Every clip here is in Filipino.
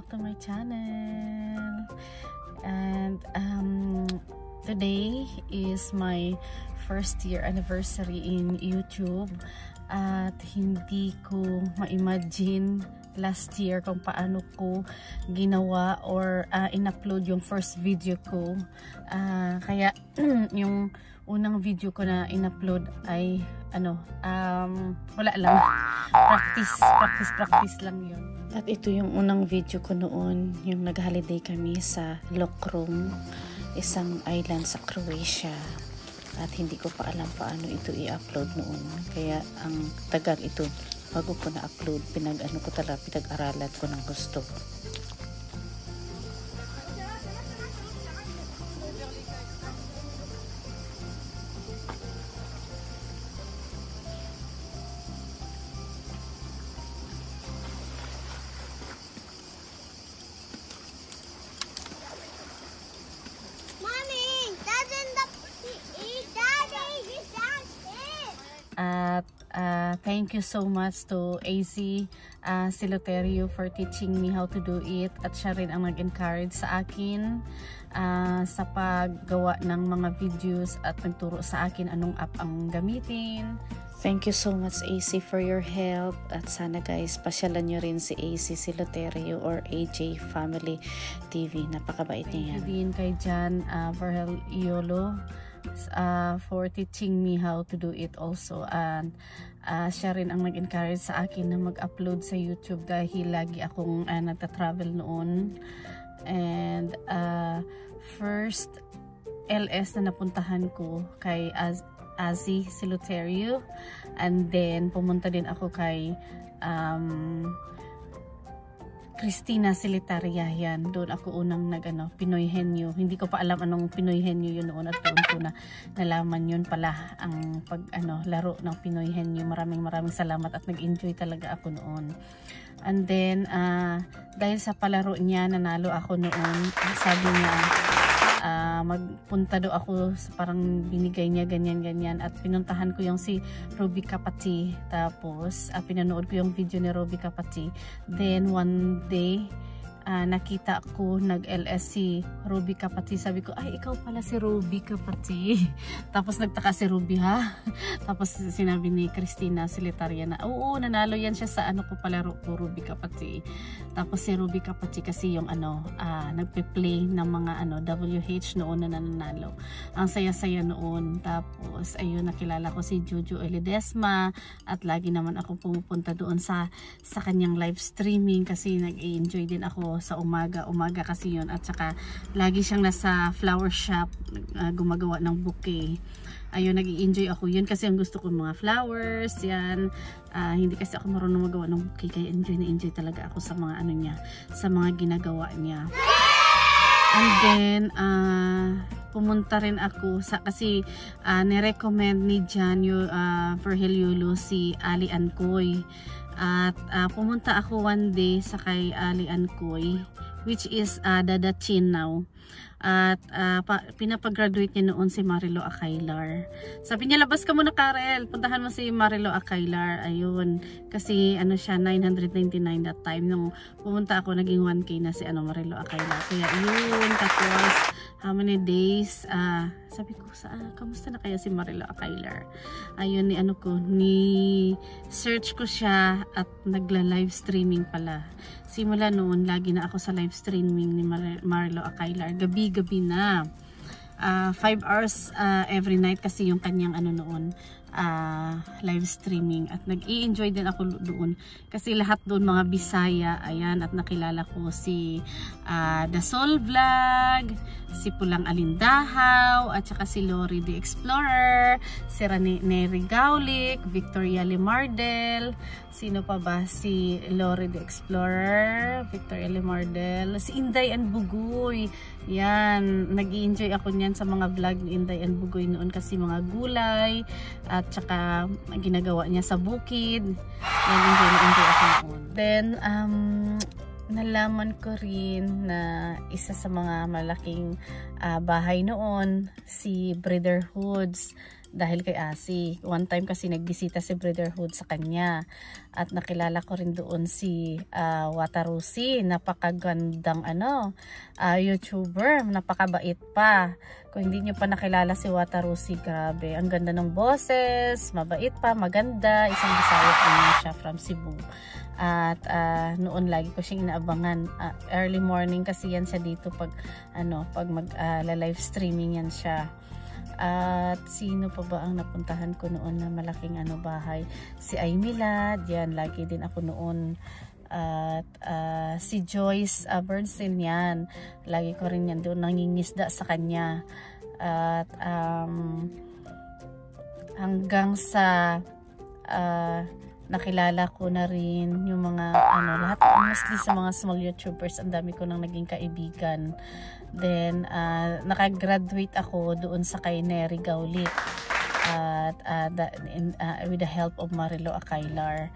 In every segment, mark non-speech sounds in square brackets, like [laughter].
Back to my channel. And um, today is my first year anniversary in YouTube. At hindi ko ma-imagine last year kung paano ko ginawa or uh, in-upload yung first video ko. Uh, kaya [clears throat] yung unang video ko na in-upload ay ano, um, wala lang. Practice, practice, practice lang yun. At ito yung unang video ko noon, yung nag-holiday kami sa Lokrum, isang island sa Croatia. At hindi ko pa alam paano ito i-upload noon. Kaya ang tagal ito, bago ko na-upload, pinag-ano ko talaga, pinag-aralan ko ng gusto. Uh, thank you so much to AC uh, Siloterio for teaching me how to do it. At siya rin ang nag-encourage sa akin uh, sa paggawa ng mga videos at nagturo sa akin anong app ang gamitin. Thank you so much AC for your help at sana guys pasyalan nyo rin si AC Siloterio or AJ Family TV. Napakabait niya yan. Thank you din kay Jan uh, Verhel Iolo uh, for teaching me how to do it also. And uh, siya rin ang nag-encourage sa akin na mag-upload sa YouTube dahil lagi akong uh, nagta-travel noon. And uh, first LS na napuntahan ko kay Az Azzy Siluterio and then pumunta din ako kay um, Christina Silitaria yan. Doon ako unang nag ano, Pinoy Henyo. Hindi ko pa alam anong Pinoy Henyo yun noon at doon ko na nalaman yun pala ang pag ano, laro ng Pinoy Henyo. Maraming maraming salamat at nag-enjoy talaga ako noon. And then, uh, dahil sa palaro niya, nanalo ako noon. Sabi niya, uh, magpunta do ako sa parang binigay niya ganyan ganyan. At pinuntahan ko yung si Ruby Kapati. Tapos uh, pinanood ko yung video ni Ruby Kapati. Then one day uh, nakita ko nag-LS si Ruby Kapati. Sabi ko, ay ikaw pala si Ruby Kapati. [laughs] Tapos nagtaka si Ruby ha. [laughs] Tapos sinabi ni Christina Silitaria na, oo, nanalo yan siya sa ano ko pala ko Ruby Kapati. Tapos si Ruby Kapati kasi yung ano, uh, nagpe-play ng mga ano, WH noon na nanalo. Ang saya-saya noon. Tapos ayun, nakilala ko si Jojo Eledesma at lagi naman ako pumupunta doon sa sa kanyang live streaming kasi nag-enjoy din ako sa umaga. Umaga kasi yon At saka lagi siyang nasa flower shop uh, gumagawa ng bouquet. Ayun, nag enjoy ako. Yun kasi ang gusto ko mga flowers. Yan. Uh, hindi kasi ako marunong magawa ng bouquet. Kaya enjoy na enjoy talaga ako sa mga ano niya. Sa mga ginagawa niya. And then, uh, pumunta rin ako sa, kasi uh, nirecommend ni Jan uh, Verheliolo si Ali Ancoy. At uh, pumunta ako one day sa kay Ali Ancoy which is uh, Dadachin now. At uh, pa, pinapagraduate niya noon si Marilo Akailar. Sabi niya, labas ka muna Karel. Puntahan mo si Marilo Akailar. Ayun. Kasi ano siya, 999 that time. Nung pumunta ako, naging 1K na si ano, Marilo Akailar. Kaya yun. Tapos, how many days? Uh, sabi ko, sa, ah, kamusta na kaya si Marilo Akailar? Ayun, ni ano ko, ni search ko siya at nagla-live streaming pala. Simula noon, lagi na ako sa live streaming ni Mar Marlo Akailar. Gabi gabi na. 5 uh, ah, hours uh, every night kasi yung kanyang ano noon uh, live streaming at nag-i-enjoy din ako doon. Kasi lahat doon mga Bisaya ayan at nakilala ko si uh, The Soul Vlog si Pulang Alindahaw at saka si Lori the Explorer si Neri Gaulik Victoria Limardel. Sino pa ba? Si Lori the Explorer Victoria Limardel si Inday and Bugoy. Yan nag enjoy ako niyan sa mga vlog ni Inday and Bugoy noon kasi mga gulay at saka ginagawa niya sa bukid. Yan enjoy na enjoy ako noon. Then um nalaman ko rin na isa sa mga malaking uh, bahay noon si Brotherhoods dahil kay Asi. One time kasi nagbisita si Brotherhood sa kanya. At nakilala ko rin doon si uh, Watarusi, napakagandang ano, uh, YouTuber, napakabait pa. Kung hindi nyo pa nakilala si Watarusi, grabe, ang ganda ng boses, mabait pa, maganda, isang Bisaya po siya from Cebu. At uh, noon lagi ko siyang inaabangan. Uh, early morning kasi yan siya dito pag ano, pag mag uh, live streaming yan siya. At sino pa ba ang napuntahan ko noon na malaking ano bahay? Si Aymila, diyan lagi din ako noon. At uh, si Joyce uh, Bernstein yan. Lagi ko rin yan doon nangingisda sa kanya. At um, hanggang sa uh, nakilala ko na rin yung mga ano lahat mostly sa mga small YouTubers ang dami ko nang naging kaibigan then uh, nakagraduate ako doon sa kay Neri Gaulit at uh, the, in, uh, with the help of Marilo Akailar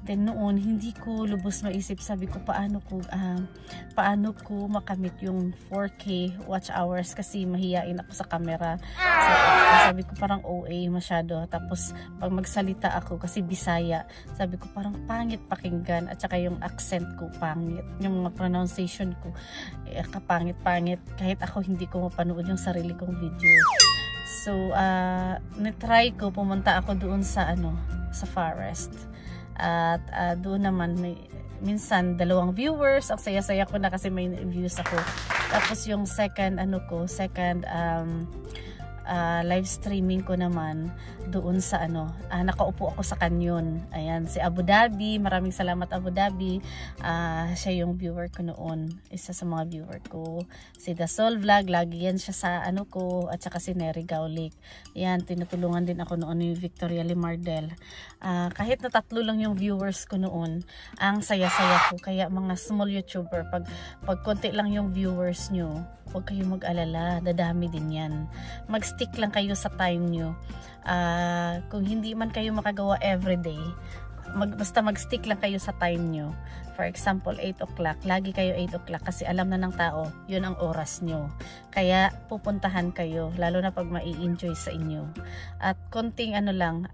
Then noon, hindi ko lubos maisip. Sabi ko, paano ko, uh, paano ko makamit yung 4K watch hours kasi mahiyain ako sa camera. So, sabi ko parang OA masyado. Tapos, pag magsalita ako kasi Bisaya, sabi ko parang pangit pakinggan at saka yung accent ko pangit. Yung mga pronunciation ko, eh, kapangit-pangit. Kahit ako hindi ko mapanood yung sarili kong video. So, uh, nitry ko, pumunta ako doon sa ano, sa forest at uh, doon naman may minsan dalawang viewers. Ang saya-saya ko na kasi may views ako. Tapos yung second ano ko, second um, uh, live streaming ko naman doon sa ano, uh, nakaupo ako sa kanyon. Ayan, si Abu Dhabi. Maraming salamat Abu Dhabi. Uh, siya yung viewer ko noon. Isa sa mga viewer ko. Si Dasol Vlog, lagi yan siya sa ano ko. At saka si Neri Gaulik. Ayan, tinutulungan din ako noon ni Victoria Limardel. Uh, kahit na tatlo lang yung viewers ko noon, ang saya-saya ko. Kaya mga small YouTuber, pag, pag konti lang yung viewers nyo, huwag kayong mag-alala, dadami din yan. Mag-stick lang kayo sa time nyo. Uh, kung hindi man kayo makagawa everyday, mag, basta mag-stick lang kayo sa time nyo. For example, 8 o'clock. Lagi kayo 8 o'clock kasi alam na ng tao, yun ang oras nyo. Kaya pupuntahan kayo, lalo na pag mai-enjoy sa inyo. At konting ano lang,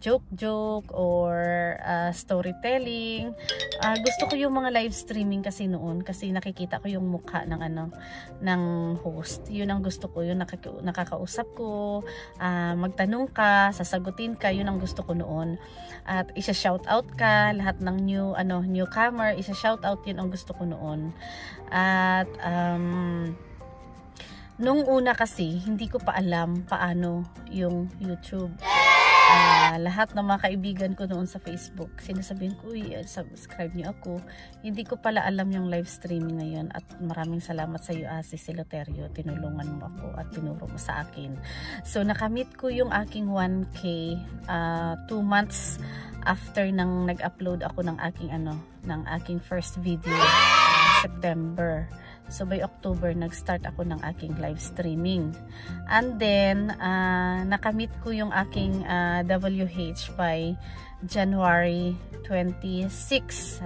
joke-joke uh, or uh, storytelling. Uh, gusto ko yung mga live streaming kasi noon kasi nakikita ko yung mukha ng ano ng host. Yun ang gusto ko, yun nakaka nakakausap ko, uh, magtanong ka, sasagutin ka, yun ang gusto ko noon. At isa-shout out ka, lahat ng new ano newcomer customer, isa shout out yun ang gusto ko noon. At um, nung una kasi, hindi ko pa alam paano yung YouTube. Uh, lahat ng mga kaibigan ko noon sa Facebook, sinasabihin ko, uy, subscribe niyo ako. Hindi ko pala alam yung live streaming ngayon at maraming salamat sa iyo, Asi Siloterio. Tinulungan mo ako at tinuro mo sa akin. So, nakamit ko yung aking 1K 2 uh, months after nang nag-upload ako ng aking ano, ng aking first video September. So by October nag-start ako ng aking live streaming. And then uh, nakamit ko yung aking uh, WH by January 26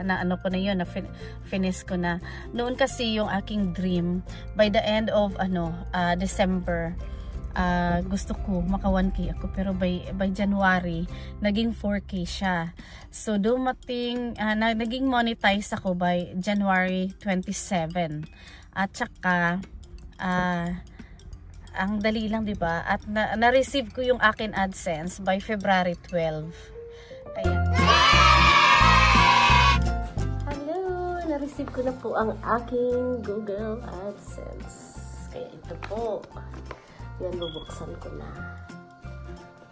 na ano ko na yun na fin finish ko na noon kasi yung aking dream by the end of ano uh, December uh, gusto ko maka 1k ako. Pero by, by January naging 4k siya. So dumating uh, na, naging monetize ako by January 27 at saka uh, ang dali lang 'di ba? At na-receive na ko yung akin AdSense by February 12 kaya Hello! Na-receive ko na po ang aking Google AdSense. Kaya ito po yan, bubuksan ko na.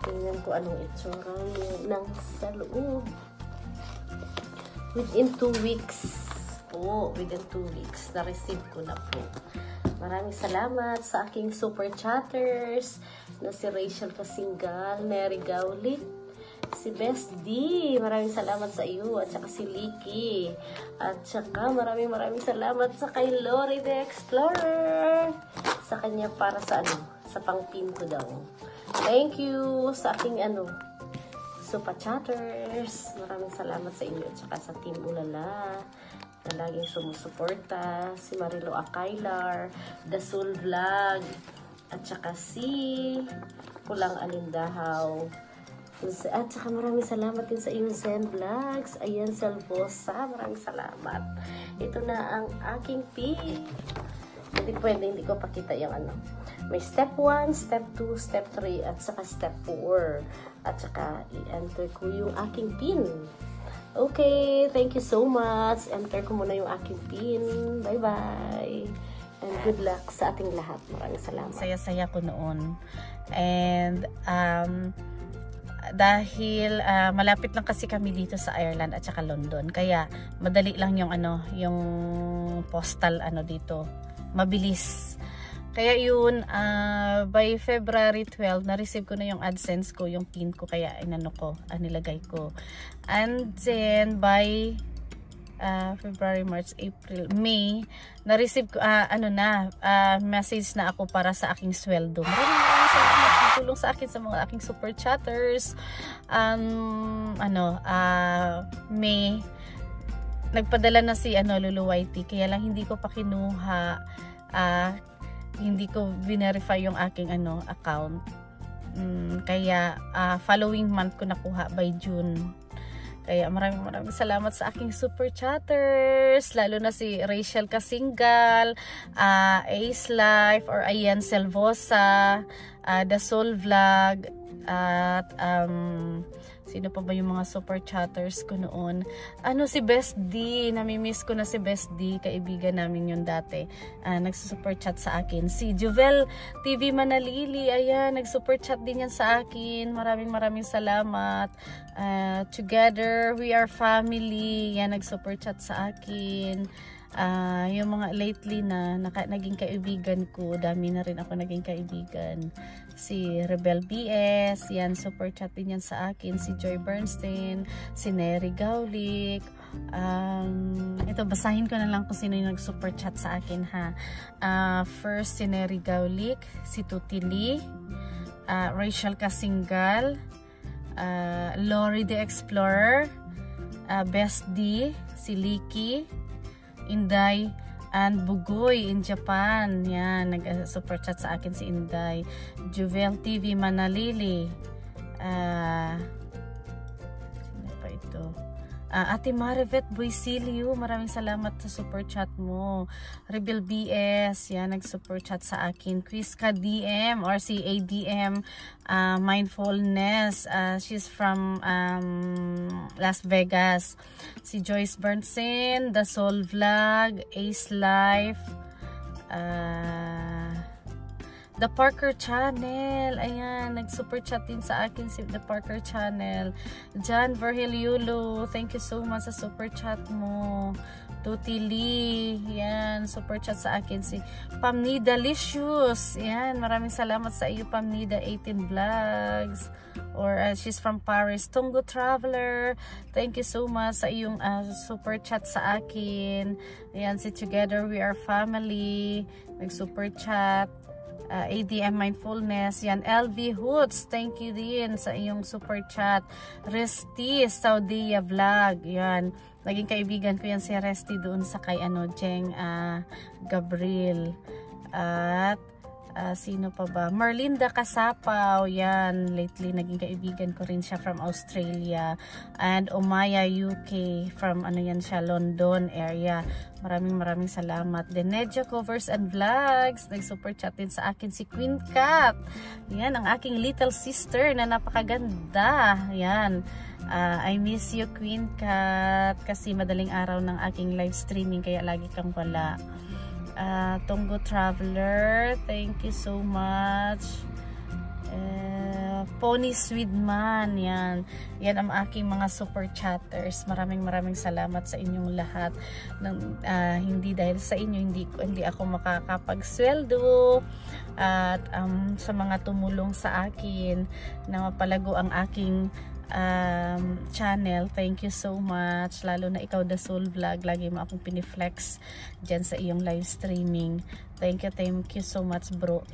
Tingnan ko anong itsura ng sa loob. Within 2 weeks po, within 2 weeks, na-receive ko na po. Maraming salamat sa aking super chatters na si Rachel Pasingal, Mary Gaulit, si Best D. Maraming salamat sa iyo at saka si Liki. At saka maraming maraming salamat sa kay Lori the Explorer. Sa kanya para sa ano, sa pang-pin ko daw. Thank you sa aking ano, Supa Chatters. Maraming salamat sa inyo at saka sa Team Ulala na laging sumusuporta. Si Marilo Akailar, The Soul Vlog, at saka si Pulang Alindahaw. At saka maraming salamat din sa iyong Zen Vlogs. Ayan, Salvosa. Maraming salamat. Ito na ang aking pin. Hindi pwede, hindi ko pakita yung ano. May step 1, step 2, step 3, at saka step 4. At saka i-enter ko yung aking pin. Okay, thank you so much. Enter ko muna yung aking pin. Bye-bye. And good luck sa ating lahat. Maraming salamat. Saya-saya ko noon. And, um, dahil uh, malapit lang kasi kami dito sa Ireland at saka London kaya madali lang yung ano yung postal ano dito mabilis kaya yun uh, by February 12 na-receive ko na yung AdSense ko yung pin ko kaya inano ko uh, nilagay ko and then by uh, February, March, April, May, na-receive ko, uh, ano na, uh, message na ako para sa aking sweldo. Maraming maraming salamat ng tulong sa akin sa mga aking super chatters. Um, ano, uh, May, nagpadala na si ano, Lulu Whitey, kaya lang hindi ko pa kinuha, uh, hindi ko verify yung aking ano, account. Um, kaya, uh, following month ko nakuha by June kaya maraming maraming salamat sa aking super chatters, lalo na si Rachel Kasingal, uh, Ace Life, or Ayan Selvosa, uh, The Soul Vlog, at um, Sino pa ba yung mga super chatters ko noon? Ano si Best D, namimiss ko na si Best D, kaibigan namin yun dati. Uh, nagsusuper chat sa akin. Si Juvel TV Manalili, ayan, nagsuper chat din yan sa akin. Maraming maraming salamat. Uh, together, we are family. Yan, nagsuper chat sa akin uh, yung mga lately na naka, naging kaibigan ko, dami na rin ako naging kaibigan. Si Rebel BS, yan, super chat din yan sa akin. Si Joy Bernstein, si Neri Gaulik, um, ito, basahin ko na lang kung sino yung nag-super chat sa akin ha. Uh, first, si Neri Gaulik, si Tuti Lee, uh, Rachel Kasingal, uh, Lori the Explorer, uh, Best D, si Liki, Inday and Bugoy in Japan. Yan, nag-super chat sa akin si Inday. Juvel TV Manalili. Ah, uh, sino pa ito? Uh, Ate Marivet Boisilio, maraming salamat sa super chat mo. Rebel BS, yan, nag-super chat sa akin. Chriska DM or si ADM uh, Mindfulness. Uh, she's from um, Las Vegas. Si Joyce Bernstein, The Soul Vlog, Ace Life, uh, The Parker Channel. Ayan, nag-super chat din sa akin si The Parker Channel. John Verheliulo, thank you so much sa super chat mo. Tuti Lee, yan, super chat sa akin si Pamnida Licious. Yan, maraming salamat sa iyo Pamnida 18 Vlogs. Or uh, she's from Paris. Tungo Traveler, thank you so much sa iyong uh, super chat sa akin. Yan, si Together We Are Family, nag-super chat uh, ADM Mindfulness. Yan, LV Hoots, thank you din sa iyong super chat. Resti Saudia Vlog, yan. Naging kaibigan ko yan si Resti doon sa kay ano, Jeng uh, Gabriel. At uh, sino pa ba? Marlinda Kasapaw, yan. Lately, naging kaibigan ko rin siya from Australia. And Umaya UK, from ano yan siya, London area. Maraming maraming salamat. Then Nedja Covers and Vlogs. Nag-super chat din sa akin si Queen Cat. Yan, ang aking little sister na napakaganda. Yan. Uh, I miss you Queen Cat kasi madaling araw ng aking live streaming kaya lagi kang wala. Uh, Tongo Traveler, thank you so much. Uh, Pony Swedman, yan. Yan ang aking mga super chatters. Maraming maraming salamat sa inyong lahat. Nang, uh, hindi dahil sa inyo, hindi, hindi ako makakapagsweldo. At um, sa mga tumulong sa akin na mapalago ang aking um, channel. Thank you so much. Lalo na ikaw, The Soul Vlog. Lagi mo akong piniflex dyan sa iyong live streaming. Thank you, thank you so much, bro.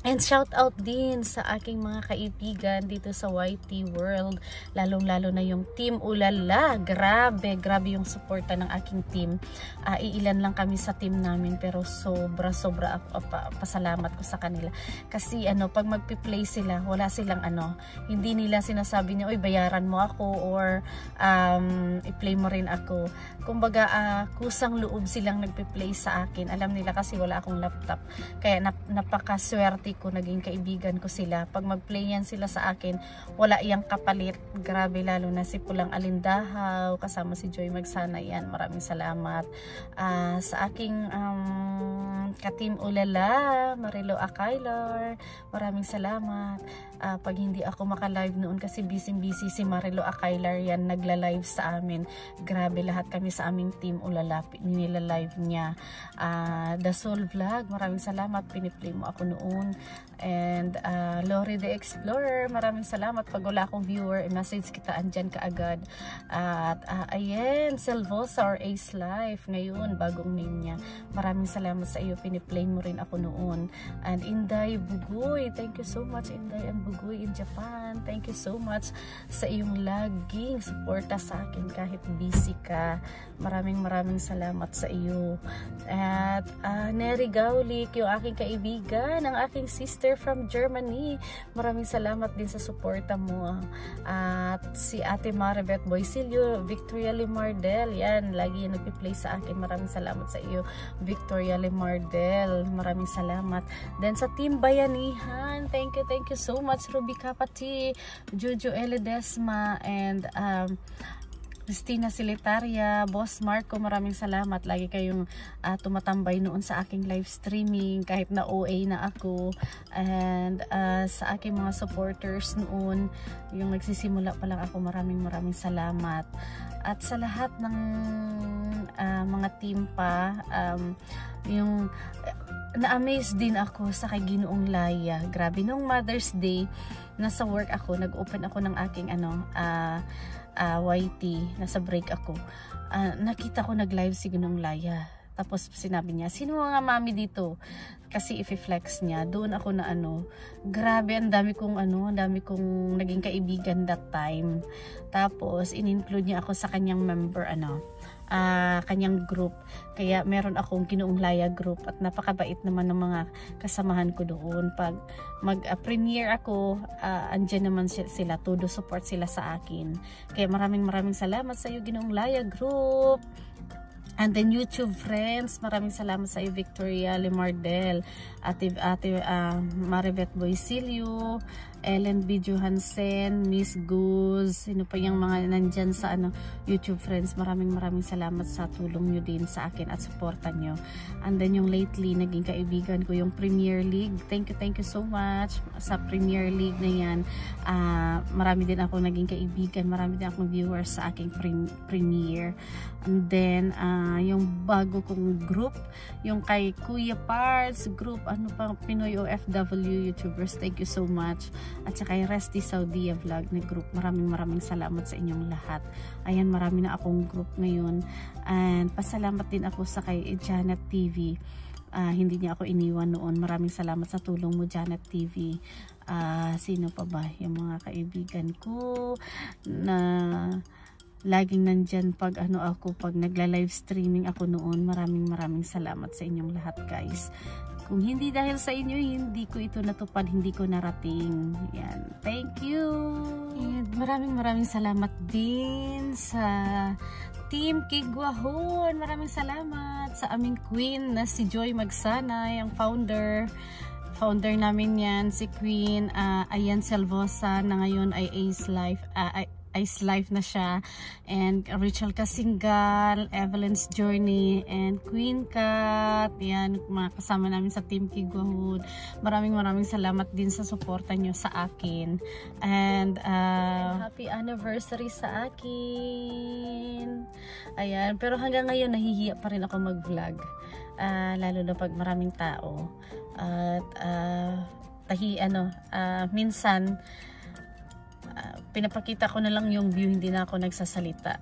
And shout out din sa aking mga kaibigan dito sa YT World. Lalong-lalo na yung Team Ulala. Grabe, grabe yung suporta ng aking team. Uh, iilan lang kami sa team namin pero sobra-sobra ako pa, pasalamat ko sa kanila. Kasi ano, pag magpi-play sila, wala silang ano, hindi nila sinasabi niya, oy bayaran mo ako or um, i-play mo rin ako. Kumbaga, uh, kusang loob silang nagpi-play sa akin. Alam nila kasi wala akong laptop. Kaya nap napakaswerte dati ko, naging kaibigan ko sila. Pag mag-play yan sila sa akin, wala iyang kapalit. Grabe lalo na si Pulang Alindahaw, kasama si Joy Magsana yan. Maraming salamat. Uh, sa aking um, katim Ulala, Marilo Akailar, maraming salamat. Uh, pag hindi ako maka-live noon kasi busy-busy si Marilo Akailar yan, nagla-live sa amin. Grabe lahat kami sa aming team Ulala, nila-live niya. Uh, The Soul Vlog, maraming salamat. Piniplay mo ako noon and uh, Lori the Explorer. Maraming salamat. Pag wala akong viewer i-message kita. Andyan kaagad at uh, ayan Selvosa or Ace Life. Ngayon bagong name niya. Maraming salamat sa iyo. Piniplay mo rin ako noon. And Inday Bugoy. Thank you so much Inday and Bugoy in Japan. Thank you so much sa iyong laging suporta sa akin kahit busy ka. Maraming maraming salamat sa iyo. At uh, Neri Gaulik yung aking kaibigan ang aking sister from Germany. Maraming salamat din sa suporta mo. At si Ate Maribeth Boysilio, Victoria Limardel, yan, lagi nagpi-play sa akin. Maraming salamat sa iyo, Victoria Limardel. Maraming salamat. Then sa Team Bayanihan, thank you, thank you so much, Ruby Kapati, Jojo Eledesma, and um, Christina Silitaria, Boss Marco, maraming salamat. Lagi kayong uh, tumatambay noon sa aking live streaming kahit na OA na ako. And uh, sa aking mga supporters noon, yung nagsisimula pa lang ako, maraming maraming salamat. At sa lahat ng uh, mga team pa, um, yung na-amaze din ako sa kay Ginoong Laya. Grabe, nung Mother's Day, nasa work ako, nag-open ako ng aking ano, uh, uh, YT, nasa break ako, uh, nakita ko nag-live si Gunong Laya. Tapos sinabi niya, sino mga mami dito? Kasi if-flex niya, doon ako na ano, grabe, ang dami kong ano, ang dami kong naging kaibigan that time. Tapos, in-include niya ako sa kanyang member, ano, uh, kanyang group. Kaya meron akong kinuunglaya group at napakabait naman ng mga kasamahan ko doon. Pag mag-premiere ako, uh, andyan naman sila, todo support sila sa akin. Kaya maraming maraming salamat sa iyo Ginuunglaya group. And then YouTube friends, maraming salamat sa iyo Victoria Limardel, Ate, Ate uh, Maribeth Boisilio, Ellen B. Johansen, Miss Goose, sino pa yung mga nandyan sa ano, YouTube friends. Maraming maraming salamat sa tulong nyo din sa akin at suporta nyo. And then yung lately, naging kaibigan ko yung Premier League. Thank you, thank you so much sa Premier League na yan. Uh, marami din ako naging kaibigan. Marami din akong viewers sa aking pre premiere. And then, uh, yung bago kong group, yung kay Kuya Parts group, ano pa, Pinoy OFW YouTubers. Thank you so much at saka yung Resty Saudia Vlog na group. Maraming maraming salamat sa inyong lahat. Ayan, marami na akong group ngayon. And pasalamat din ako sa kay Janet TV. Uh, ah, hindi niya ako iniwan noon. Maraming salamat sa tulong mo, Janet TV. Uh, ah, sino pa ba? Yung mga kaibigan ko na laging nandyan pag ano ako, pag nagla-live streaming ako noon. Maraming maraming salamat sa inyong lahat guys. Kung hindi dahil sa inyo, hindi ko ito natupad, hindi ko narating. Yan. Thank you! And maraming maraming salamat din sa Team Kigwahon. Maraming salamat sa aming queen na si Joy Magsana, yung founder founder namin yan, si Queen uh, Ayan Selvosa na ngayon ay Ace Life, uh, Ice Life na siya. And Rachel Kasingal, Evelyn's Journey, and Queen Cat. Yan, mga kasama namin sa Team Kigwahood. Maraming maraming salamat din sa suporta nyo sa akin. And uh, happy anniversary sa akin. Ayan, pero hanggang ngayon nahihiya pa rin ako mag-vlog. Uh, lalo na pag maraming tao. At uh, tahi, ano, uh, minsan pinapakita ko na lang yung view, hindi na ako nagsasalita.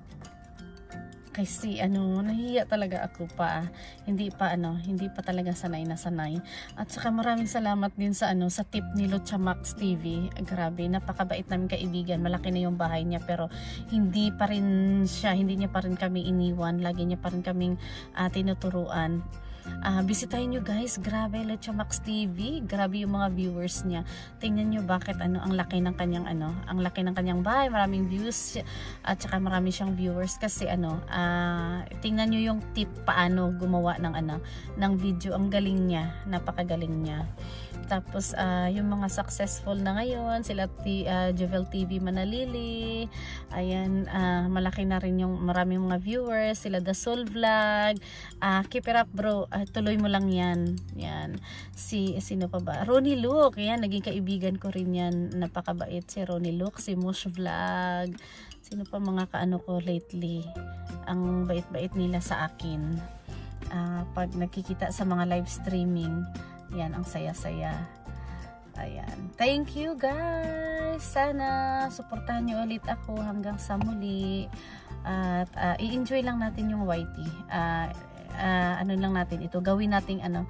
kasi ano nahiya talaga ako pa. Hindi pa ano hindi pa talaga sanay na sanay. At saka maraming salamat din sa ano sa tip ni Lucha Max TV grabe napakabait namin kaibigan. Malaki na yung bahay niya pero hindi pa rin siya hindi niya pa rin kami iniwan. Lagi niya pa rin kaming uh, tinuturuan uh, bisitahin nyo guys. Grabe Lecha Max TV grabe yung mga viewers niya. Tingnan nyo bakit ano ang laki ng kanyang ano ang laki ng kanyang bahay. Maraming views at saka marami siyang viewers. Kasi ano uh, tingnan nyo yung tip paano gumawa ng ano ng video. Ang galing niya. Napakagaling niya. Tapos uh, yung mga successful na ngayon, sila T, uh, Jovel TV Manalili. Ayan, uh, malaki na rin yung maraming mga viewers, sila The Soul Vlog. Uh, keep it up bro, tuloy mo lang yan. Yan. Si sino pa ba? Ronnie Luke. Yan, naging kaibigan ko rin yan. Napakabait si Ronnie Luke, si Mush Vlog. Sino pa mga kaano ko lately? Ang bait-bait nila sa akin. Uh, pag nakikita sa mga live streaming yan, ang saya-saya. Ayan. Thank you guys. Sana suportahan niyo ulit ako hanggang sa muli. At uh, i-enjoy lang natin yung YT. Uh, uh, ano lang natin ito. Gawin nating ano,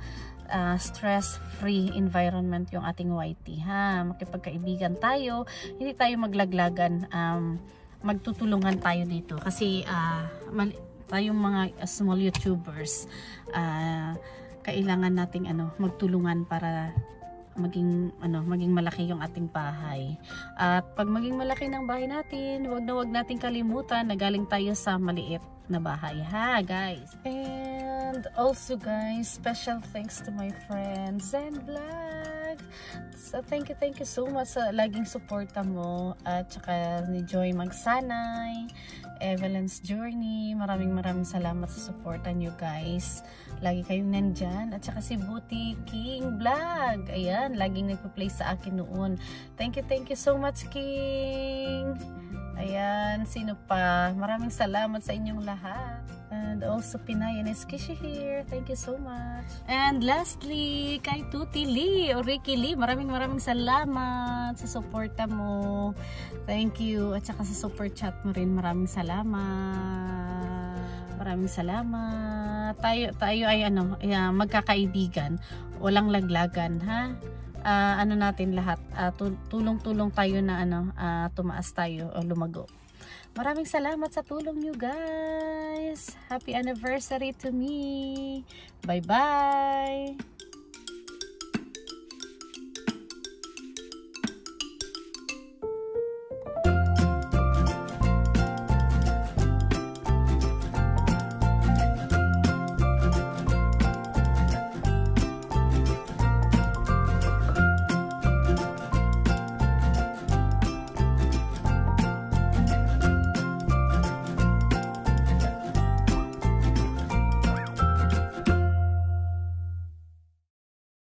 uh, stress-free environment yung ating YT. Ha? Makipagkaibigan tayo. Hindi tayo maglaglagan. Um, magtutulungan tayo dito. Kasi uh, tayong mga small YouTubers. Uh, kailangan nating ano magtulungan para maging ano maging malaki yung ating bahay. At pag maging malaki ng bahay natin, wag na wag nating kalimutan na galing tayo sa maliit na bahay ha, guys. And also guys, special thanks to my friend Zen Vlog. So thank you, thank you so much sa laging suporta mo at saka ni Joy Magsanay Evelyn's Journey. Maraming maraming salamat sa suporta nyo guys. Lagi kayong nandyan. At saka si Booty King Vlog. Ayan, laging nagpa-play sa akin noon. Thank you, thank you so much King. Ayan, sino pa? Maraming salamat sa inyong lahat. And also Pinay and Eskishi here. Thank you so much. And lastly, kay Tuti Lee o Ricky Lee, maraming maraming salamat sa suporta mo. Thank you. At saka sa super chat mo rin, maraming salamat. Maraming salamat. Tayo, tayo ay ano, magkakaibigan. Walang laglagan, ha? Uh, ano natin lahat? Uh, tulong-tulong tayo na ano uh, tumaas tayo o lumago. Maraming salamat sa tulong nyo guys. Happy anniversary to me. Bye bye